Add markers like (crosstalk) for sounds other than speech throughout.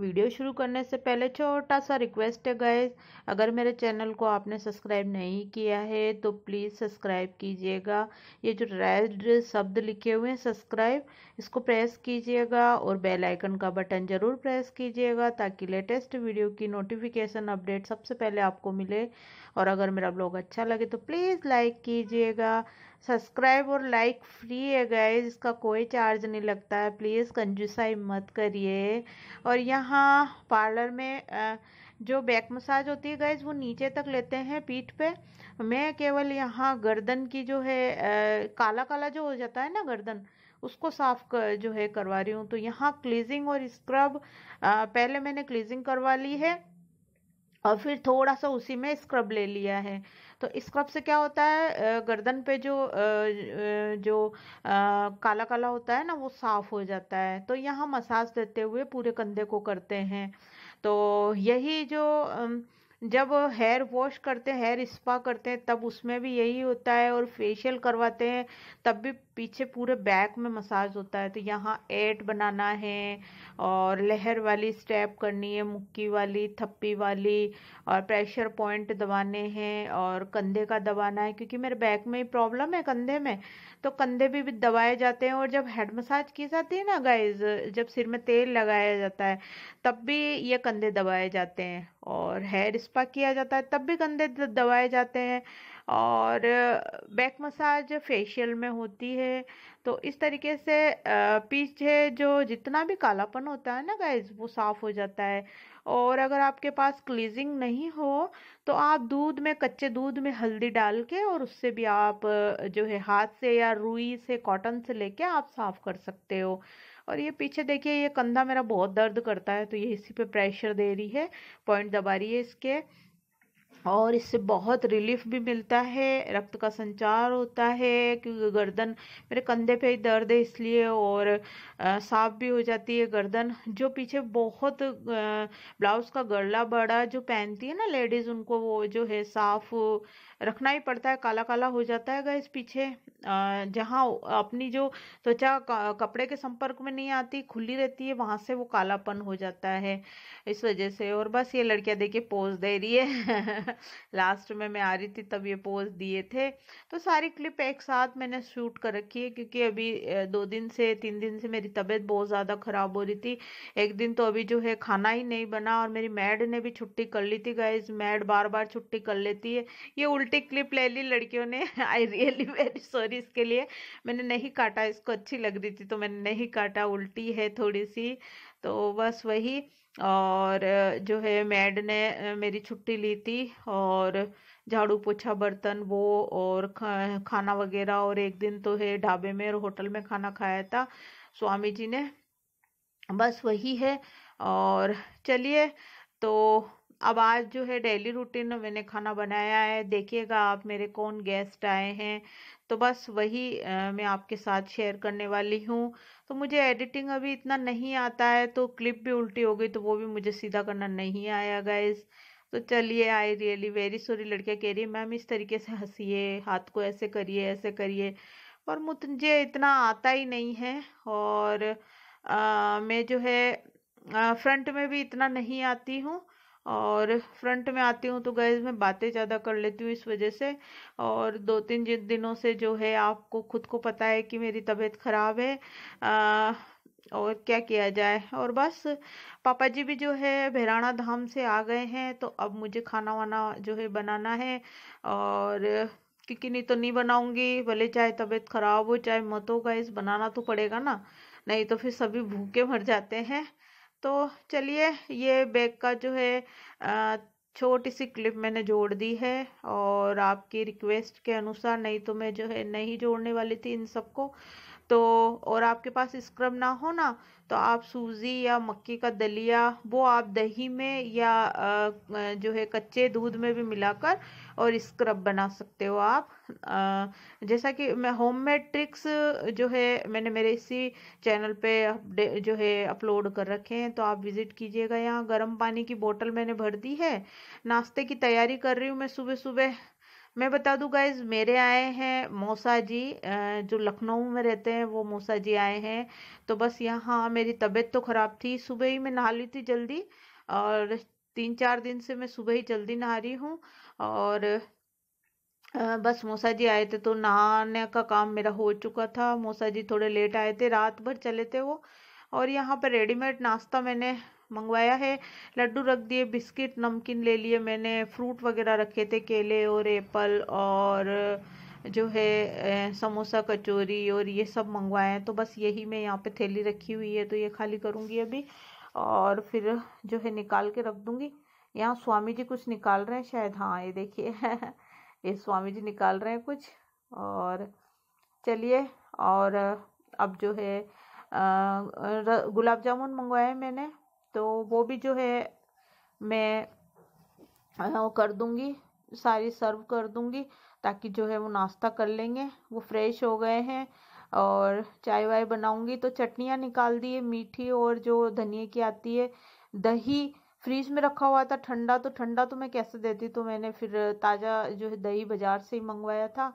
Video शुरू करने से पहले छोटा सा रिक्वेस्ट है गाइस अगर मेरे चैनल को आपने सब्सक्राइब नहीं किया है तो प्लीज़ सब्सक्राइब कीजिएगा। ये जो रेड शब्द लिखे हुए हैं सब्सक्राइब इसको प्रेस कीजिएगा और बेल आइकन का बटन ज़रूर प्रेस कीजिएगा ताकि लेटेस्ट वीडियो की नोटिफिकेशन अपडेट सबसे पहले आपको मिले। और अगर मेरा ब्लॉग अच्छा लगे तो प्लीज़ लाइक कीजिएगा। सब्सक्राइब और लाइक फ्री है गाइज़ इसका कोई चार्ज नहीं लगता है। प्लीज़ कंजूसाई मत करिए। और यहाँ पार्लर में जो बैक मसाज होती है गाइज़ वो नीचे तक लेते हैं पीठ पे। मैं केवल यहाँ गर्दन की जो है काला काला जो हो जाता है ना गर्दन उसको साफ़ कर, जो है करवा रही हूँ। तो यहाँ क्लीजिंग और स्क्रब पहले मैंने क्लीजिंग करवा ली है। और फिर थोड़ा सा उसी में स्क्रब ले लिया है। तो स्क्रब से क्या होता है? गर्दन पे जो जो काला काला होता है ना, वो साफ़ हो जाता है। तो यहाँ मसाज देते हुए पूरे कंधे को करते हैं। तो यही जो जब हेयर वॉश करते हैं हेयर स्पा करते हैं, तब उसमें भी यही होता है और फेशियल करवाते हैं, तब भी पीछे पूरे बैक में मसाज होता है तो यहाँ एट बनाना है और लहर वाली स्टेप करनी है मुक्की वाली थप्पी वाली और प्रेशर पॉइंट दबाने हैं और कंधे का दबाना है क्योंकि मेरे बैक में ही प्रॉब्लम है कंधे में। तो कंधे भी, भी दबाए जाते हैं और जब हेड मसाज की जाती है ना गाइज़ जब सिर में तेल लगाया जाता है तब भी ये कंधे दबाए जाते हैं और हेयर स्पा किया जाता है तब भी कंधे दबाए जाते हैं और बैक मसाज फेशियल में होती है। तो इस तरीके से पीछे जो जितना भी कालापन होता है ना गाइज़ वो साफ़ हो जाता है। और अगर आपके पास क्लीजिंग नहीं हो तो आप दूध में, कच्चे दूध में हल्दी डाल के और उससे भी आप, जो है, हाथ से या रुई से कॉटन से लेके आप साफ़ कर सकते हो। और ये पीछे देखिए, ये कंधा मेरा बहुत दर्द करता है तो ये इसी पे प्रेशर दे रही है पॉइंट दबा रही है इसके। और इससे बहुत रिलीफ भी मिलता है, रक्त का संचार होता है, क्योंकि गर्दन मेरे कंधे पे ही दर्द है इसलिए और साफ़ भी हो जाती है गर्दन, जो पीछे बहुत ब्लाउज का गला बड़ा जो पहनती है ना लेडीज़ उनको वो जो है साफ़ रखना ही पड़ता है काला काला हो जाता है गैस पीछे। जहाँ अपनी जो त्वचा कपड़े के संपर्क में नहीं आती, खुली रहती है, वहाँ से वो कालापन हो जाता है। इस वजह से और बस ये लड़कियाँ देखिए पोज दे रही है। (laughs) लास्ट में मैं आ रही थी, तब ये पोज दिए थे। तो सारी क्लिप एक साथ मैंने शूट कर रखी है, क्योंकि अभी दो दिन से, तीन दिन से मेरी तबीयत बहुत ज़्यादा ख़राब हो रही थी। एक दिन तो अभी जो है खाना ही नहीं बना और मेरी मैड ने भी छुट्टी कर ली थी गाइज़ मैड बार बार छुट्टी कर लेती है। ये उल्टी उल्टी क्लिप ले ली लड़कियों ने। आई रियली वेरी सॉरी इसके लिए। मैंने नहीं काटा, इसको अच्छी लग रही थी तो मैंने नहीं काटा, उल्टी है थोड़ी सी तो बस वही। और, जो है, मैड ने मेरी छुट्टी ली थी और झाड़ू पोछा, बर्तन, वो और खाना वगैरह और एक दिन तो है ढाबे में और होटल में खाना खाया था स्वामी जी ने। बस वही है। और चलिए तो अब आज जो है डेली रूटीन में मैंने खाना बनाया है देखिएगा आप मेरे कौन गेस्ट आए हैं। तो बस वही आ, मैं आपके साथ शेयर करने वाली हूँ। तो मुझे एडिटिंग अभी इतना नहीं आता है तो क्लिप भी उल्टी हो गई तो वो भी मुझे सीधा करना नहीं आया गाइज़ तो चलिए आई रियली वेरी सॉरी लड़कियाँ कह रही है मैम इस तरीके से हंसीए हाथ को ऐसे करिए ऐसे करिए। और मुझे इतना आता ही नहीं है और आ, मैं जो है फ्रंट में भी इतना नहीं आती हूँ। और फ्रंट में आती हूँ तो गैस मैं बातें ज़्यादा कर लेती हूँ इस वजह से। और दो तीन दिनों से जो है आपको खुद को पता है कि मेरी तबीयत ख़राब है आ, और क्या किया जाए। और बस पापा जी भी जो है भैराना धाम से आ गए हैं तो अब मुझे खाना वाना जो है बनाना है। और क्योंकि नहीं तो नहीं बनाऊँगी भले चाहे तबीयत ख़राब हो चाहे मत हो गैस बनाना तो पड़ेगा ना। नहीं तो फिर सभी भूखे मर जाते हैं। तो चलिए, ये बैग का जो है छोटी सी क्लिप मैंने जोड़ दी है और आपकी रिक्वेस्ट के अनुसार नहीं तो मैं जो है नहीं जोड़ने वाली थी इन सबको। तो और आपके पास स्क्रब ना हो ना तो आप सूजी या मक्की का दलिया, वो आप दही में या जो है कच्चे दूध में भी मिलाकर और स्क्रब बना सकते हो आप। जैसा कि मैं होममेड ट्रिक्स जो है मैंने मेरे इसी चैनल पे जो है अपलोड कर रखे हैं तो आप विज़िट कीजिएगा यहाँ। गर्म पानी की बोतल मैंने भर दी है। नाश्ते की तैयारी कर रही हूँ मैं सुबह सुबह मैं बता दूँ गाइज़ मेरे आए हैं मौसा जी जो लखनऊ में रहते हैं, वो मौसा जी आए हैं। तो बस यहाँ मेरी तबीयत तो ख़राब थी, सुबह ही मैं नहा ली थी जल्दी और तीन चार दिन से मैं सुबह ही जल्दी नहा रही हूँ और बस मौसा जी आए थे तो नहाने का काम मेरा हो चुका था। मौसा जी थोड़े लेट आए थे, रात भर चले थे वो और यहाँ पर रेडीमेड नाश्ता मैंने मंगवाया है। लड्डू रख दिए, बिस्किट, नमकीन ले लिए मैंने, फ्रूट वगैरह रखे थे, केले और एप्पल और जो है समोसा, कचौरी और ये सब मंगवाए हैं। तो बस यही मैं यहाँ पे थैली रखी हुई है तो ये खाली करूँगी अभी और फिर जो है निकाल के रख दूँगी। यहाँ स्वामी जी कुछ निकाल रहे हैं शायद। हाँ ये देखिए, (laughs) ये स्वामी जी निकाल रहे हैं कुछ और चलिए और अब जो है गुलाब जामुन मंगवाए मैंने। तो वो भी जो है, मैं वो कर दूँगी, सारी सर्व कर दूँगी, ताकि जो है वो नाश्ता कर लेंगे। वो फ्रेश हो गए हैं और चाय वाय बनाऊँगी। तो चटनियाँ निकाल दी है, मीठी और जो धनिया की आती है, दही फ्रीज में रखा हुआ था ठंडा। तो ठंडा तो मैं कैसे देती? तो मैंने फिर ताज़ा जो है दही बाज़ार से ही मंगवाया था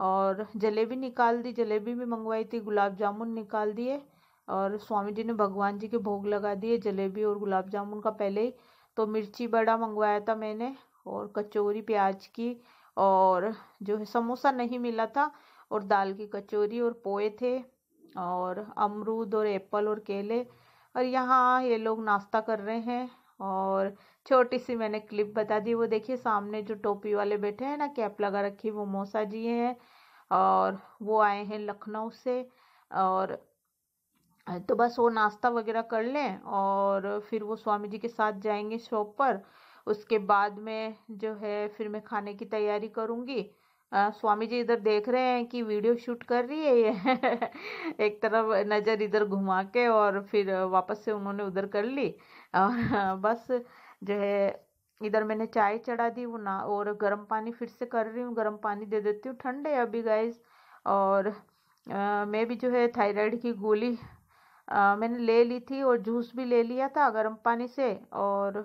और जलेबी निकाल दी। जलेबी भी मंगवाई थी, गुलाब जामुन निकाल दिए और स्वामी जी ने भगवान जी के भोग लगा दिए, जलेबी और गुलाब जामुन का पहले ही। तो मिर्ची बड़ा मंगवाया था मैंने और कचौरी, प्याज की और जो है समोसा नहीं मिला था और दाल की कचौरी और पोए थे और अमरूद और एप्पल और केले। और यहाँ ये लोग नाश्ता कर रहे हैं और छोटी सी मैंने क्लिप बता दी। वो देखिए सामने जो टोपी वाले बैठे हैं ना, कैप लगा रखी, वो मौसा जी हैं और वो आए हैं लखनऊ से और तो बस वो नाश्ता वगैरह कर लें और फिर वो स्वामी जी के साथ जाएँगे शॉप पर। उसके बाद में जो है फिर मैं खाने की तैयारी करूँगी। स्वामी जी इधर देख रहे हैं कि वीडियो शूट कर रही है ये। (laughs) एक तरफ़ नज़र इधर घुमा के और फिर वापस से उन्होंने उधर कर ली। और (laughs) बस जो है इधर मैंने चाय चढ़ा दी वो ना और गर्म पानी फिर से कर रही हूँ। गर्म पानी दे देती हूँ ठंडे अभी गाइस और आ, मैं भी जो है थायराइड की गोली आ, मैंने ले ली थी और जूस भी ले लिया था गर्म पानी से और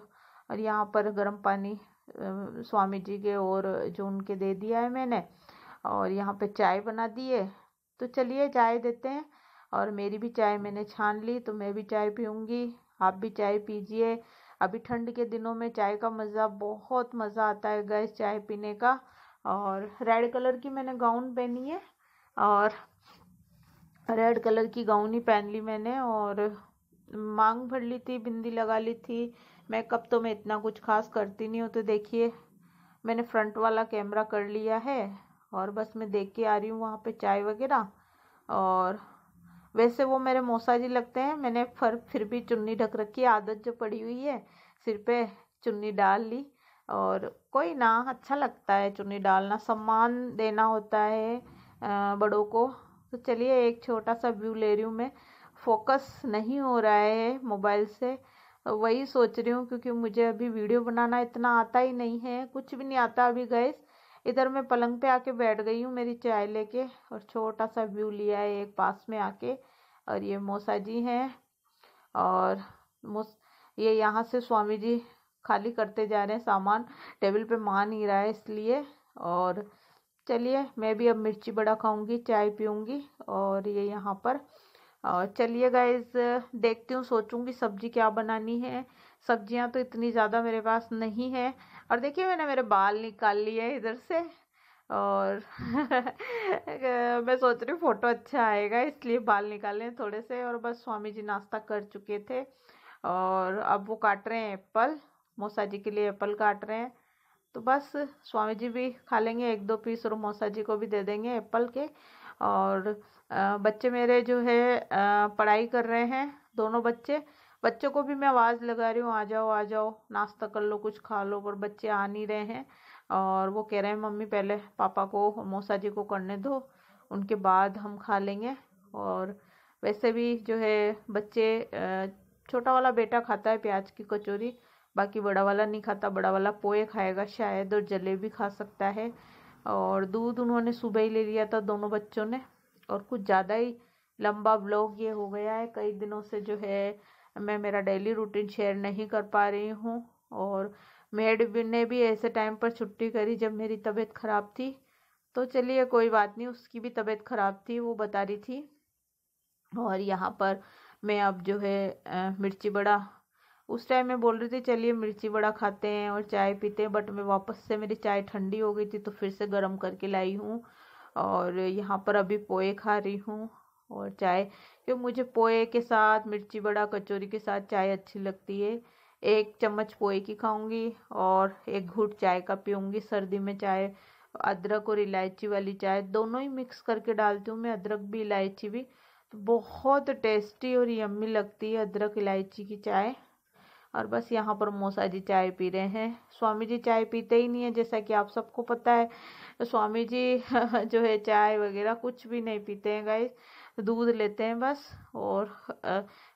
और यहाँ पर गर्म पानी स्वामी जी के और जो उनके दे दिया है मैंने और यहाँ पे चाय बना दी है। तो चलिए चाय देते हैं और मेरी भी चाय मैंने छान ली तो मैं भी चाय पीऊँगी। आप भी चाय पीजिए। अभी ठंड के दिनों में चाय का मज़ा बहुत मज़ा आता है गैस चाय पीने का और रेड कलर की मैंने गाउन पहनी है और रेड कलर की गाउन ही पहन ली मैंने और मांग भर ली थी, बिंदी लगा ली थी। मेकअप तो मैं इतना कुछ खास करती नहीं हूँ तो देखिए, मैंने फ्रंट वाला कैमरा कर लिया है और बस मैं देख के आ रही हूँ वहाँ पे चाय वगैरह। और वैसे वो मेरे मौसा जी लगते हैं, मैंने फर, फिर भी चुन्नी ढक रखी आदत जो पड़ी हुई है, सिर पे चुन्नी डाल ली। और कोई ना अच्छा लगता है चुन्नी डालना, सम्मान देना होता है बड़ों को। तो चलिए एक छोटा सा व्यू ले रही हूँ मैं। फोकस नहीं हो रहा है मोबाइल से। वही सोच रही हूँ क्योंकि मुझे अभी वीडियो बनाना इतना आता ही नहीं है। कुछ भी नहीं आता अभी गैस इधर मैं पलंग पे आके बैठ गई हूँ मेरी चाय लेके और छोटा सा व्यू लिया है एक पास में आके। और ये मौसा जी हैं और मोस, ये यहाँ से स्वामी जी खाली करते जा रहे हैं सामान। टेबल पे मान ही रहा है इसलिए और चलिए, मैं भी अब मिर्ची बड़ा खाऊँगी, चाय पीऊँगी और ये यहाँ पर। चलिए गाइज़ देखती हूँ, सोचूँगी सब्ज़ी क्या बनानी है। सब्ज़ियाँ तो इतनी ज़्यादा मेरे पास नहीं है और देखिए, मैंने मेरे बाल निकाल लिए इधर से और (laughs) मैं सोच रही हूँ फ़ोटो अच्छा आएगा, इसलिए बाल निकाले थोड़े से और बस स्वामी जी नाश्ता कर चुके थे और अब वो काट रहे हैं एप्पल मौसा जी के लिए एप्पल काट रहे हैं। तो बस स्वामी जी भी खा लेंगे, एक दो पीस और मौसा जी को भी दे देंगे एप्पल के। और बच्चे मेरे जो है पढ़ाई कर रहे हैं, दोनों बच्चे। बच्चों को भी मैं आवाज़ लगा रही हूँ, आ जाओ आ जाओ, नाश्ता कर लो, कुछ खा लो, पर बच्चे आ नहीं रहे हैं। और वो कह रहे हैं, मम्मी, पहले पापा को मौसा जी को करने दो, उनके बाद हम खा लेंगे। और वैसे भी जो है, बच्चे छोटा वाला बेटा खाता है प्याज की कचौरी। बाकी बड़ा वाला नहीं खाता बड़ा वाला पोए खाएगा शायद और जलेबी खा सकता है। और दूध उन्होंने सुबह ही ले लिया था दोनों बच्चों ने। और कुछ ज़्यादा ही लंबा ब्लॉग ये हो गया है। कई दिनों से जो है मैं मेरा डेली रूटीन शेयर नहीं कर पा रही हूँ। और मेड ने भी ऐसे टाइम पर छुट्टी करी जब मेरी तबीयत ख़राब थी। तो चलिए कोई बात नहीं, उसकी भी तबीयत ख़राब थी, वो बता रही थी। और यहाँ पर मैं अब जो है मिर्ची बड़ा उस टाइम मैं बोल रही थी, चलिए मिर्ची बड़ा खाते हैं और चाय पीते हैं बट मैं वापस से मेरी चाय ठंडी हो गई थी तो फिर से गर्म करके लाई हूँ। और यहाँ पर अभी पोए खा रही हूँ और चाय क्योंकि मुझे पोए के साथ, मिर्ची बड़ा कचौरी के साथ चाय अच्छी लगती है। एक चम्मच पोए की खाऊँगी और एक घूट चाय का पीऊँगी। सर्दी में चाय, अदरक और इलायची वाली चाय दोनों ही मिक्स करके डालती हूँ मैं, अदरक भी, इलायची भी। तो बहुत टेस्टी और यम्मी लगती है अदरक, इलायची की चाय। और बस यहाँ पर मौसा जी चाय पी रहे हैं। स्वामी जी चाय पीते ही नहीं है, जैसा कि आप सबको पता है। स्वामी जी (laughs) जो है चाय वगैरह कुछ भी नहीं पीते हैं, गाइस। दूध लेते हैं बस और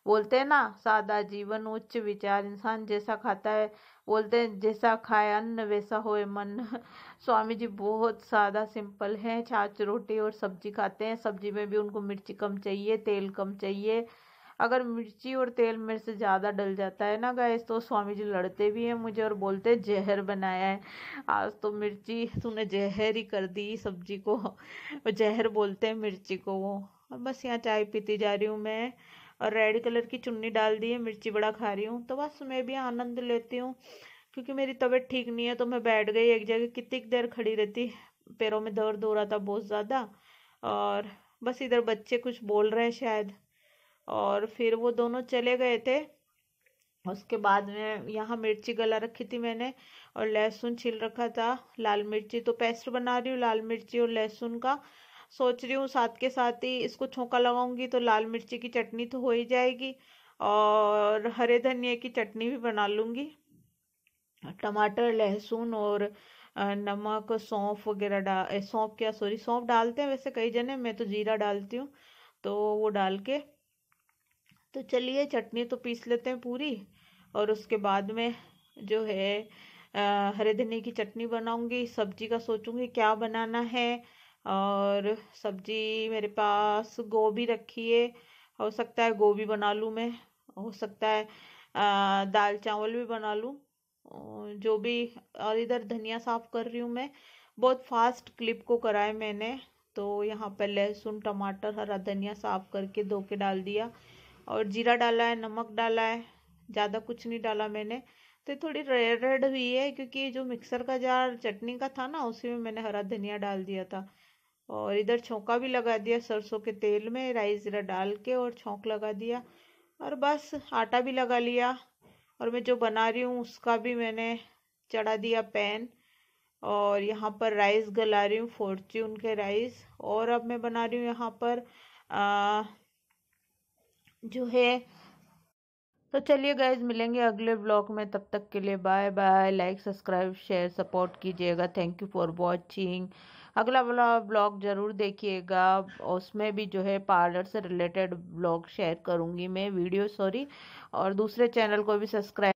बोलते हैं ना, सादा जीवन, उच्च विचार इंसान जैसा खाता है। बोलते हैं, जैसा खाए अन्न, वैसा होए मन। (laughs) स्वामी जी बहुत सादा, सिंपल हैं। छाछ, रोटी और सब्ज़ी खाते हैं। सब्ज़ी में भी उनको मिर्ची कम चाहिए, तेल कम चाहिए। अगर मिर्ची और तेल मेरे से ज़्यादा डल जाता है ना गैस तो स्वामी जी लड़ते भी हैं मुझे और बोलते जहर बनाया है। आज तो मिर्ची, तूने जहर ही कर दी सब्ज़ी को। जहर बोलते हैं मिर्ची को वो। और बस यहाँ चाय पीती जा रही हूँ मैं और रेड कलर की चुन्नी डाल दी है, मिर्ची बड़ा खा रही हूँ। तो बस मैं भी आनंद लेती हूँ, क्योंकि मेरी तबीयत ठीक नहीं है तो मैं बैठ गई एक जगह, कितनी देर खड़ी रहती, पैरों में दर्द हो रहा था बहुत ज़्यादा और बस इधर बच्चे कुछ बोल रहे हैं शायद। और फिर वो दोनों चले गए थे। उसके बाद में यहाँ मिर्ची गला रखी थी मैंने और लहसुन छिल रखा था। लाल मिर्ची तो पेस्ट बना रही हूँ, लाल मिर्ची और लहसुन का। सोच रही हूँ साथ के साथ ही इसको छोंका लगाऊँगी तो लाल मिर्ची की चटनी तो हो ही जाएगी और हरे धनिया की चटनी भी बना लूँगी। टमाटर, लहसुन और नमक, सौंफ वगैरह डाल सौंफ क्या, सॉरी, सौंफ डालते हैं वैसे कई जने, मैं तो जीरा डालती हूँ। तो वो डाल के तो चलिए चटनी तो पीस लेते हैं पूरी और उसके बाद में जो है हरे धनिया की चटनी बनाऊँगी सब्ज़ी का सोचूँगी क्या बनाना है और सब्ज़ी मेरे पास गोभी रखी है हो सकता है गोभी बना लूँ मैं हो सकता है आ, दाल चावल भी बना लूँ जो भी और इधर धनिया साफ़ कर रही हूँ मैं बहुत फास्ट क्लिप को कराए मैंने तो यहाँ पर लहसुन टमाटर हरा धनिया साफ़ करके धो के डाल दिया और जीरा डाला है नमक डाला है ज़्यादा कुछ नहीं डाला मैंने। तो थोड़ी रेड रेड हुई है क्योंकि जो मिक्सर का जार चटनी का था ना उसी में मैंने हरा धनिया डाल दिया था। और इधर छोंका भी लगा दिया सरसों के तेल में राइस ज़ीरा डाल के और छोंक लगा दिया। और बस आटा भी लगा लिया। और मैं जो बना रही हूँ उसका भी मैंने चढ़ा दिया पैन। और यहाँ पर राइस गला रही हूँ फॉर्च्यून के राइस। और अब मैं बना रही हूँ यहाँ पर आ, जो है। तो चलिए गाइज़ मिलेंगे अगले ब्लॉग में। तब तक के लिए bye bye like subscribe share support कीजिएगा। थैंक यू फॉर वॉचिंग अगला वाला ब्लॉग ज़रूर देखिएगा। उसमें भी जो है पार्लर से रिलेटेड ब्लॉग शेयर करूँगी मैं वीडियो सॉरी और दूसरे चैनल को भी सब्सक्राइब